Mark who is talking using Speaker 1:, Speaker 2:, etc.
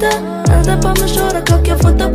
Speaker 1: Nada, Anda pra me chorar, qualquer foto